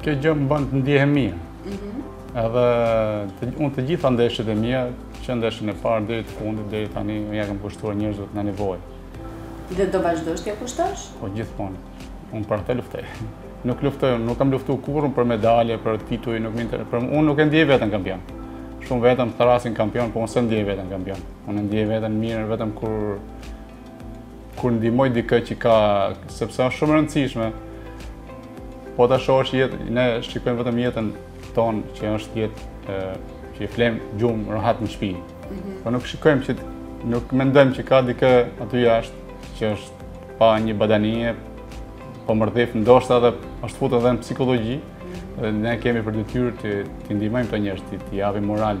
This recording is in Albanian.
Kjo gjë më bën të ndihem mirë. Mhm. Edhe unë të gjitha ndeshjet e mija, që ndeshjën e parë, dhe të fundit, dhe tani, unë ia kam kushtuar njerëzve në nevojë. Dhe do vazhdosh t'ia kushtosh? Po, gjithmonë. Unë për ta luftoj. Nuk luftoj, nuk kam luftu kurrë për medalje, për tituj, nuk më intereson. Por unë nuk e ndjej veten kampion. Shumë veta më thërrasin kampion, po unë s'e ndjej veten kampion. Unë ndjej veten mirë, vetëm kur Kur ndihmoj dikë që ka, sepse është shumë e rëndësishme. Po ta shohësh jetën, ne shikojmë vetëm jetën tonë që është jetë e, që flejmë gjumë rahat në shtëpi. Mm -hmm. Po nuk shikojmë që nuk mendojmë që ka dikë aty jashtë që është pa një batanije, po mërdhif ndoshta edhe është futur edhe në psikologji. Mhm. Ne kemi për detyrë t'i ndihmojmë këta njerëz, t'i japim moral.